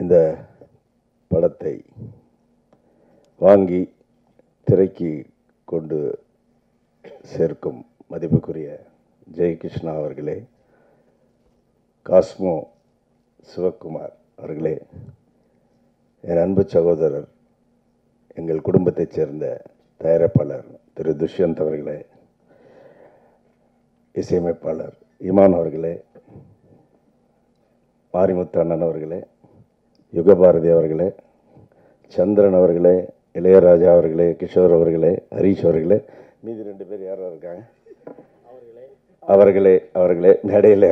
இந்த படத்தை வாங்கி திரைக்கு கொண்டு சேர்க்கும் மதிப்புக்குரிய ஜெயகிருஷ்ணா அவர்களே காஸ்மோ சிவக்குமார் அவர்களே என் அன்பு சகோதரர் எங்கள் குடும்பத்தைச் சேர்ந்த தயாரிப்பாளர் திரு துஷ்யந்த் அவர்களே இசையமைப்பாளர் இமான் அவர்களே மாரிமுத்து அண்ணன் அவர்களே யுகபாரதி அவர்களே சந்திரன் அவர்களே இளையராஜா அவர்களே கிஷோர் அவர்களே ஹரீஷ் அவர்களே மீதி ரெண்டு பேர் யாரோ இருக்காங்க? அவர்களே அவர்களே மேடையில்.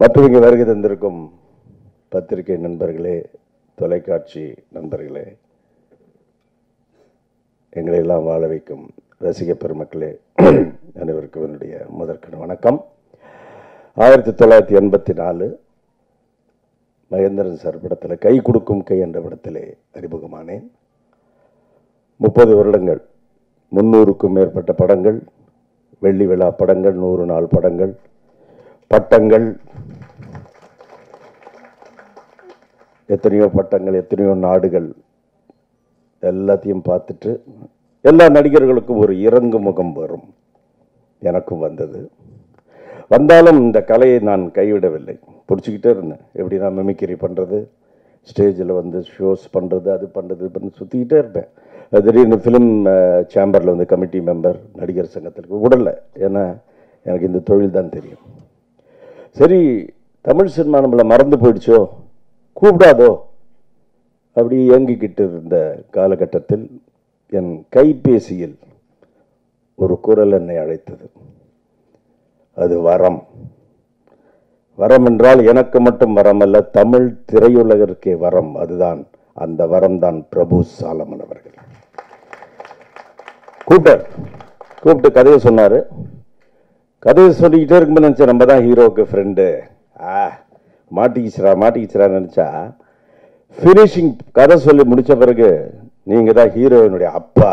மற்றும் இங்கே வருகை தந்திருக்கும் பத்திரிகை நண்பர்களே தொலைக்காட்சி நண்பர்களே எங்களை எல்லாம் வாழ வைக்கும் ரசிக பெருமக்களே அனைவருக்கும் என்னுடைய முதற்கண வணக்கம். ஆயிரத்தி தொள்ளாயிரத்தி எண்பத்தி நாலு மகேந்திரன் சார் படத்தில் கை கொடுக்கும் கை என்ற படத்திலே அறிமுகமானேன். முப்பது வருடங்கள் முந்நூறுக்கும் மேற்பட்ட படங்கள் வெள்ளி விழா படங்கள் நூறு நாள் படங்கள் பட்டங்கள் எத்தனையோ பட்டங்கள் எத்தனையோ நாடுகள் எல்லாத்தையும் பார்த்துட்டு எல்லா நடிகர்களுக்கும் ஒரு இறங்கு முகம் வரும் எனக்கும் வந்தது. வந்தாலும் இந்த கலையை நான் கைவிடவில்லை. பிடிச்சிக்கிட்டே இருந்தேன். எப்படி நான் மிமிக்கிரி பண்ணுறது ஸ்டேஜில் வந்து ஷோஸ் பண்ணுறது அது பண்ணுறது பண்ணி சுற்றிக்கிட்டே இருப்பேன். அது திடீர்னு ஃபிலிம் சேம்பரில் வந்து கமிட்டி மெம்பர் நடிகர் சங்கத்திற்கு விடலை. ஏன்னா எனக்கு இந்த தொழில் தான் தெரியும். சரி தமிழ் சினிமா நம்மளை மறந்து போயிடுச்சோ? கூப்பிடாதோ? அப்படி இயங்கிக்கிட்டு இருந்த காலகட்டத்தில் என் கைபேசியில் ஒரு குரல் என்னை அழைத்தது. அது வரம். வரம் என்றால் எனக்கு மட்டும் வரம் அல்ல தமிழ் திரையுலகிற்கே வரம். அதுதான் அந்த வரம் தான் பிரபு சாலமன் அவர்கள். கூப்பிட்டார். கூப்பிட்டு கதையை சொன்னார். கதையை சொல்லிக்கிட்டே இருக்கும்போது நினச்சேன் நம்ம தான் ஹீரோவுக்கு ஃப்ரெண்டு ஆ மாட்டிக்கிச்சிரா மாட்டிக்கிச்சுரா நினச்சா ஃபினிஷிங் கதை சொல்லி முடித்த பிறகு நீங்கள் தான் ஹீரோயினுடைய அப்பா.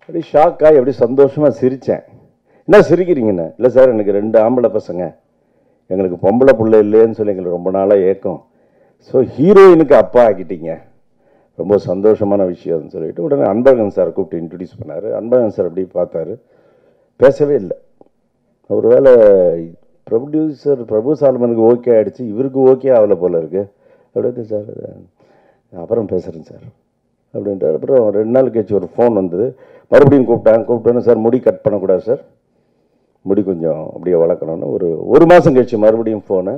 அப்படி ஷாக்காக எப்படி சந்தோஷமாக சிரித்தேன் என்ன சிரிக்கிறீங்கண்ணே இல்லை சார் எனக்கு ரெண்டு ஆம்பளை பசங்க. எங்களுக்கு பொம்பளை பிள்ளை இல்லைன்னு சொல்லி எங்களுக்கு ரொம்ப நாளாக ஏக்கம். ஸோ ஹீரோயினுக்கு அப்பா ஆக்கிட்டீங்க. ரொம்ப சந்தோஷமான விஷயம்னு சொல்லிட்டு உடனே அன்பழகன் சார் கூப்பிட்டு இன்ட்ரடியூஸ் பண்ணார். அன்பழகன் சார் அப்படி பார்த்தாரு. பேசவே இல்லை. ஒருவேளை ப்ரொடியூசர் பிரபு சாலமனுக்கு ஓகே ஆகிடுச்சு இவருக்கு ஓகே ஆகலை போல் இருக்குது அப்படி சார் அப்புறம் பேசுகிறேன் சார். அப்படின்ட்டு அப்புறம் ரெண்டு நாள் கழிச்சு ஒரு ஃபோன் வந்தது. மறுபடியும் கூப்பிட்டாங்க. கூப்பிட்டோன்னு சார் முடி கட் பண்ணக்கூடாது சார். முடி கொஞ்சம் அப்படியே வளர்க்கணும்னு ஒரு ஒரு மாதம் கழிச்சு மறுபடியும் ஃபோனு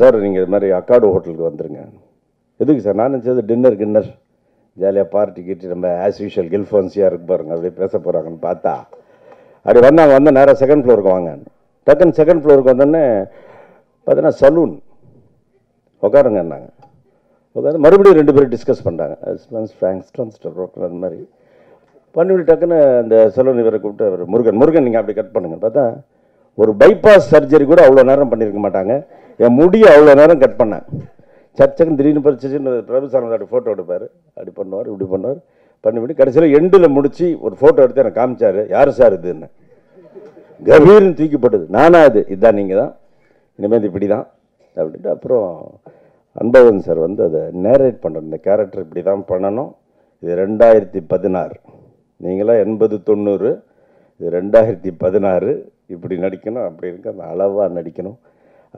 சார் நீங்கள் இது மாதிரி அக்காடு ஹோட்டலுக்கு வந்துடுங்க எதுக்கு சார் நான் நினச்சது டின்னர் கின்னர். ஜாலியாக பார்ட்டி கிட்டி நம்ம ஆஸ் யூஷுவல் கில்ஃபோன்ஸியாக இருக்கு பாருங்க. அப்படியே பேச போகிறாங்கன்னு பார்த்தா. அப்படி வந்தாங்க வந்து நேராக செகண்ட் ஃப்ளோருக்கு வாங்க. டக்குன்னு செகண்ட் ஃப்ளோருக்கு வந்தோடனே பார்த்தீங்கன்னா சலூன் உட்காருங்கன்னாங்க உட்காந்து மறுபடியும் ரெண்டு பேரும் டிஸ்கஸ் பண்ணுறாங்க ஹஸ்பண்ட்ஸ் ஃப்ராங்க்ஸ்டன்ஸ் அந்த மாதிரி. பண்ணிவிட்டு டக்குன்னு அந்த செலவு நிவரை கூப்பிட்டு அவர் முருகன் முருகன் நீங்கள் அப்படி கட் பண்ணுங்க. பார்த்தா ஒரு பைபாஸ் சர்ஜரி கூட அவ்வளோ நேரம் பண்ணியிருக்க மாட்டாங்க. என் முடியை அவ்வளோ நேரம் கட் பண்ணேன் சச்சக்கன் திடீர்னு பறிச்சுன்னு பிரபுசாமி அப்படி ஃபோட்டோ எடுப்பார். அப்படி பண்ணுவார் இப்படி பண்ணுவார். பண்ணிவிட்டு கடைசியில் எண்டில் முடித்து ஒரு ஃபோட்டோ எடுத்து எனக்கு காமிச்சார். யார் சார் இதுன்னு கபீர்னு தூக்கிப்பட்டது நானா இது? இதுதான் நீங்கள் தான்? இனிமேல் இப்படி தான்? அப்படின்ட்டு அப்புறம் அன்பழகன் சார் வந்து அதை நேரேட் பண்ணுற இந்த கேரக்டர் இப்படி தான் பண்ணணும். இது ரெண்டாயிரத்தி பதினாறு. நீங்களாம் எண்பது தொண்ணூறு இது ரெண்டாயிரத்தி பதினாறு இப்படி நடிக்கணும் அப்படி இருக்க அந்த அளவாக நடிக்கணும்.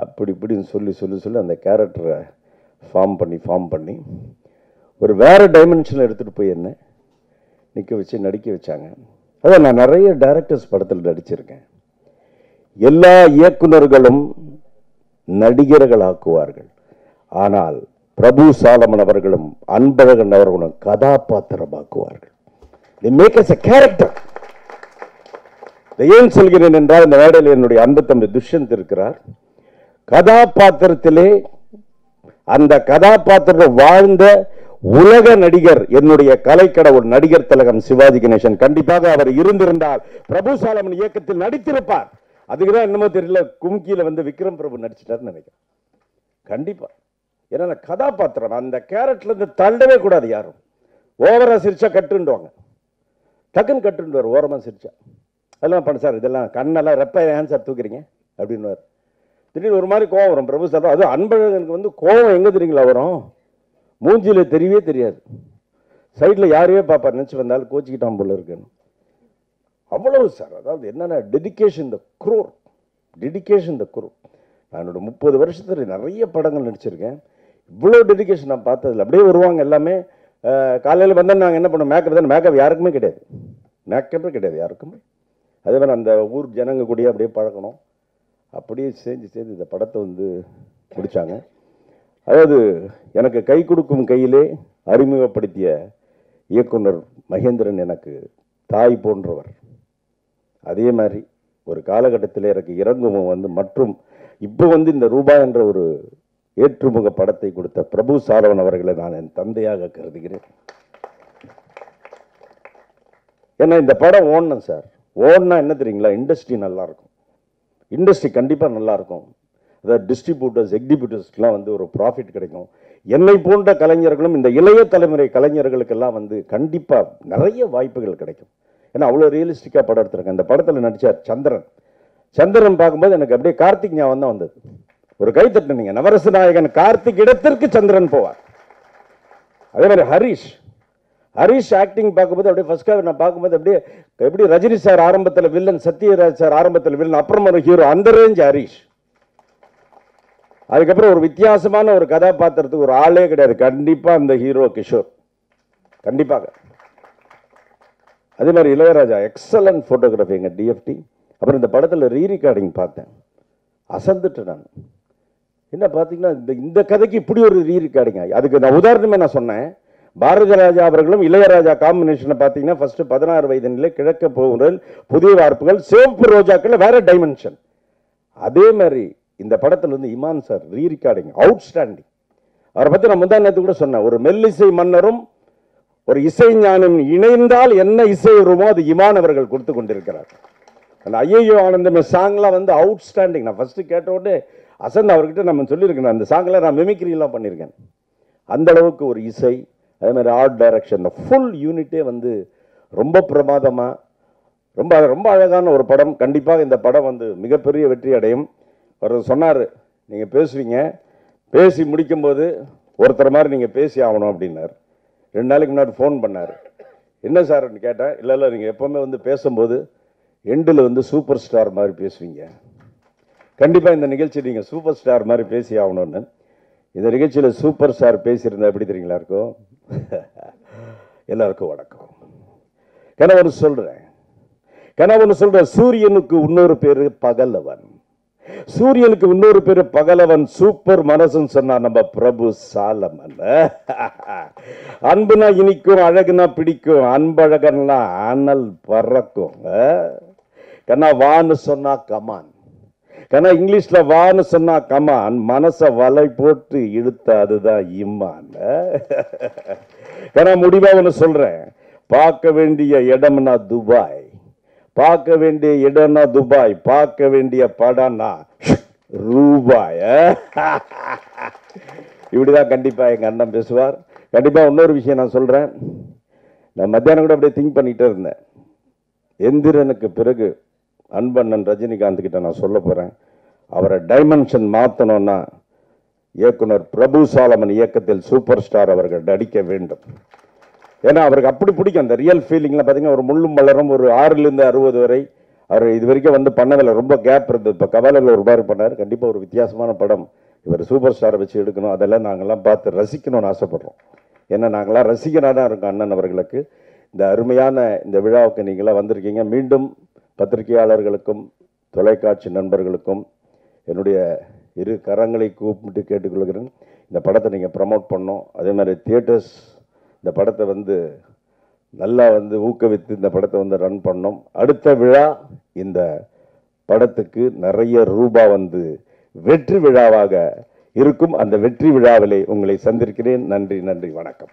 அப்படி இப்படின்னு சொல்லி சொல்லி சொல்லி அந்த கேரக்டரை ஃபார்ம் பண்ணி ஃபார்ம் பண்ணி ஒரு வேறு டைமென்ஷனில் எடுத்துகிட்டு போய் என்ன நிற்க வச்சு நடிக்க வச்சாங்க. அதான் நான் நிறைய டைரக்டர்ஸ் படத்தில் நடிச்சிருக்கேன். எல்லா இயக்குனர்களும் நடிகர்களாக்குவார்கள். ஆனால் பிரபு சாலமன் அவர்களும் அன்பழகன் அவர்களும் கதாபாத்திரமாக்குவார்கள். They make us ஏன் சொல்கிறேன் என்றால் இந்த வேடையில் என்னுடைய அன்பு தம்பி துஷ்யந்த் இருக்கிறார். கதாபாத்திரத்திலே அந்த கதாபாத்திரத்தை வாழ்ந்த உலக நடிகர் என்னுடைய கலைக்கடவுள் நடிகர் திலகம் சிவாஜி கணேசன். கண்டிப்பாக அவர் இருந்திருந்தால் பிரபு சாலமன் இயக்கத்தில் நடித்திருப்பார். அதுக்குதான் என்னமோ தெரியல கும்கியில வந்து விக்ரம் பிரபு நடிச்சிட்டாருன்னு நினைக்கிறேன். கண்டிப்பா. ஏன்னா கதாபாத்திரம் அந்த கேரட்ல இருந்து தள்ளவே கூடாது யாரும். ஓவரா சிரிச்சா கட்டுண்டுவாங்க டக்குன்னு கட்டுண்டுவார் ஓரமாக சிரிச்சா. அதெல்லாம் பண்ண சார் இதெல்லாம் கண்ணெல்லாம் ரெப்ப ஏன் சார் தூக்குறீங்க அப்படின்னு திடீர்னு ஒரு மாதிரி கோவம் வரும் பிரபு சார். அது அன்பழகனுக்கு வந்து கோவம் எங்கே தெரியுங்களா வரும்? மூஞ்சியில் தெரியவே தெரியாது. சைடில் யாரையே பார்ப்பார் நினச்சி வந்தாலும் கோச்சிக்கிட்டான் போல இருக்குன்னு அவ்வளவு சார் அதாவது என்னென்ன dedication the core dedication the core நான் முப்பது வருஷத்தில் நிறைய படங்கள் நடிச்சிருக்கேன். இவ்வளோ டெடிகேஷன் நான் பார்த்ததில்ல அப்படியே வருவாங்க எல்லாமே. காலையில் வந்தால் நாங்கள் என்ன பண்ணோம்? மேக்கப் தான் மேக்கப் யாருக்குமே கிடையாது. மேக்கப்பே கிடையாது யாருக்குமே. அதே மாதிரி அந்த ஊர் ஜனங்க கூடயே அப்படியே பழக்கணும் அப்படியே செஞ்சு செஞ்சு இந்த படத்தை வந்து முடித்தாங்க அதாவது எனக்கு கை கொடுக்கும் கையிலே அறிமுகப்படுத்திய இயக்குனர் மகேந்திரன் எனக்கு தாய் போன்றவர். அதே மாதிரி ஒரு காலகட்டத்தில் எனக்கு இறங்குமுகம் வந்து மற்றும் இப்போ வந்து இந்த ரூபா என்ற ஒரு ஏற்றுமுக படத்தை கொடுத்த பிரபு சாரவன் அவர்களை நான் என் தந்தையாக கருதுகிறேன். ஏன்னா இந்த படம் ஓடணும் சார். ஓடனா என்ன தெரியுங்களா? இண்டஸ்ட்ரி நல்லா இருக்கும் இண்டஸ்ட்ரி கண்டிப்பாக நல்லா இருக்கும் அதாவது டிஸ்ட்ரிபியூட்டர்ஸ் எக்ஸிபியூட்டர்ஸ்க்கெலாம் வந்து ஒரு ப்ராஃபிட் கிடைக்கும். என்னை போன்ற கலைஞர்களும் இந்த இளைய தலைமுறை கலைஞர்களுக்கெல்லாம் வந்து கண்டிப்பாக நிறைய வாய்ப்புகள் கிடைக்கும். ஏன்னா அவ்வளோ ரியலிஸ்டிக்காக படம் எடுத்திருக்கேன் இந்த படத்தில் நடித்தார் சந்திரன். சந்திரன் பார்க்கும்போது எனக்கு அப்படியே கார்த்திக் ஞாபகம் தான் வந்தது. ஒரு கை தட்டுனீங்க. நவரச நாயகன் கார்த்திக் இடத்திற்கு சந்திரன் போவார். அதே மாதிரி ஹரிஷ். ஹரிஷ் ஆக்டிங் பார்க்கும்போது அப்படியே ஃபர்ஸ்ட் நான் பார்க்கும்போது அப்படியே எப்படி ரஜினி சார் ஆரம்பத்தில் வில்லன் சத்யராஜ் சார் ஆரம்பத்தில் வில்லன் அப்புறம் ஒரு ஹீரோ அந்த ரேஞ்ச் ஹரிஷ். அதுக்கப்புறம் ஒரு வித்தியாசமான ஒரு கதாபாத்திரத்துக்கு ஒரு ஆளே கிடையாது. கண்டிப்பாக அந்த ஹீரோ கிஷோர். கண்டிப்பாக. அதே மாதிரி இளையராஜா எக்ஸலன்ட் ஃபோட்டோகிராஃபி எங்கள் டிஎஃப்டி அப்புறம் இந்த படத்தில் ரீ ரெக்கார்டிங் பார்த்தேன். அசந்துட்டேன் நான். என்ன பார்த்தீங்கன்னா இந்த இந்த கதைக்கு இப்படி ஒரு ரீ கிடைங்க அதுக்கு நான் உதாரணமே நான் சொன்னேன். பாரதி ராஜா அவர்களும் இளையராஜா காம்பினேஷனை பார்த்தீங்கன்னா ஃபர்ஸ்ட் பதினாறு வயது நிலை கிழக்க போகுதல் புதிய வார்ப்புகள் சிவப்பு ரோஜாக்கள் வேற டைமென்ஷன் அதே மாதிரி இந்த படத்தில் வந்து Imman sir rerecording out outstanding அவரை பற்றி நான் முந்தா நேரத்து கூட சொன்னேன். ஒரு மெல்லிசை மன்னரும் ஒரு இசை ஞானம் இணைந்தால் என்ன இசை வருமோ அது இமான் அவர்கள் கொடுத்து கொண்டிருக்கிறார். அந்த ஐயோ ஆனந்தமே சாங்லாம் வந்து அவுட்ஸ்டாண்டிங் நான் ஃபஸ்ட்டு கேட்ட உடனே அசந்த் அவர்கிட்ட நம்ம சொல்லியிருக்கேன் அந்த சாங்கில் நான் மிமிக்ரிலாம் பண்ணியிருக்கேன். அந்த அளவுக்கு ஒரு இசை அதே மாதிரி ஆர்ட் டைரக்ஷன் ஃபுல் யூனிட்டே வந்து ரொம்ப பிரமாதமாக ரொம்ப ரொம்ப அழகான ஒரு படம். கண்டிப்பாக இந்த படம் வந்து மிகப்பெரிய வெற்றி அடையும். அவர் சொன்னார் நீங்கள் பேசுவீங்க பேசி முடிக்கும்போது ஒருத்தர் மாதிரி நீங்கள் பேசி ஆகணும் அப்படின்னார். ரெண்டு நாளைக்கு முன்னாடி ஃபோன் பண்ணார். என்ன சார்னு கேட்டேன் இல்லை இல்லை நீங்கள் எப்போவுமே வந்து பேசும்போது எண்டில் வந்து சூப்பர் ஸ்டார் மாதிரி பேசுவீங்க. கண்டிப்பாக இந்த நிகழ்ச்சி நீங்கள் சூப்பர் ஸ்டார் மாதிரி பேசி ஆகணும்னு. இந்த நிகழ்ச்சியில் சூப்பர் ஸ்டார் பேசியிருந்தா எப்படி தெரியுங்களா இருக்கும் எல்லாருக்கும் வணக்கம். கணவன் சொல்கிறேன் கணவன் சொல்கிற சூரியனுக்கு இன்னொரு பேர் பகலவன். சூரியனுக்கு இன்னொரு பேர் பகலவன் சூப்பர் மனசுன்னு சொன்னா நம்ம பிரபு சாலமன். அன்புனா இனிக்கும் அழகுனா பிடிக்கும் அன்பழகன்னா அனல் பறக்கும். கண்ணா வான்னு சொன்னா கமான் ஏன்னா இங்கிலீஷ்ல வான்னு சொன்னா கமான் மனசை வலை போட்டு இழுத்த அதுதான் இம்மான் ஏன்னா முடிவா ஒன்று சொல்றேன். பார்க்க வேண்டிய இடம்னா துபாய். பார்க்க வேண்டிய இடம்னா துபாய். பார்க்க வேண்டிய படம்னா ரூபாய். இப்படிதான் கண்டிப்பா எங்க அண்ணன் பேசுவார். கண்டிப்பா இன்னொரு விஷயம் நான் சொல்றேன். நான் மத்தியானம் கூட அப்படியே திங்க் பண்ணிகிட்டே இருந்தேன். எந்திரனுக்கு பிறகு அன்பண்ணன் ரஜினிகாந்த் கிட்ட நான் சொல்ல போகிறேன் அவரை டைமென்ஷன் மாற்றணும்னா இயக்குனர் பிரபு சாலமன் இயக்கத்தில் சூப்பர் ஸ்டார் அவர்கள் நடிக்க வேண்டும். ஏன்னா அவருக்கு அப்படி பிடிக்கும். அந்த ரியல் ஃபீலிங்லாம் பார்த்தீங்கன்னா ஒரு முள்ளும் மலரும் ஒரு ஆறுலேருந்து அறுபது வரை அவர் இது வரைக்கும் வந்து பண்ணதில்லை ரொம்ப கேப் இருந்தது. இப்போ கவலையில் ஒரு மாதிரி பண்ணார். கண்டிப்பாக ஒரு வித்தியாசமான படம். இவர் சூப்பர் ஸ்டாரை வச்சு எடுக்கணும். அதெல்லாம் நாங்கள்லாம் பார்த்து ரசிக்கணும்னு ஆசைப்பட்றோம். ஏன்னா நாங்களாம் ரசிகனாக தான் இருக்கோம் அண்ணன் அவர்களுக்கு. இந்த அருமையான இந்த விழாவுக்கு நீங்களாம் வந்திருக்கீங்க. மீண்டும் பத்திரிகையாளர்களுக்கும் தொலைக்காட்சி நண்பர்களுக்கும் என்னுடைய இரு கரங்களை கூப்பிட்டு கேட்டுக்கொள்கிறேன். இந்த படத்தை நீங்கள் ப்ரமோட் பண்ணோம் அதே மாதிரி தியேட்டர்ஸ் இந்த படத்தை வந்து நல்லா வந்து ஊக்குவித்து இந்த படத்தை வந்து ரன் பண்ணோம் அடுத்த விழா இந்த படத்துக்கு நிறைய ரூபா வந்து வெற்றி விழாவாக இருக்கும். அந்த வெற்றி விழாவிலே உங்களை சந்திருக்கிறேன் நன்றி நன்றி வணக்கம்.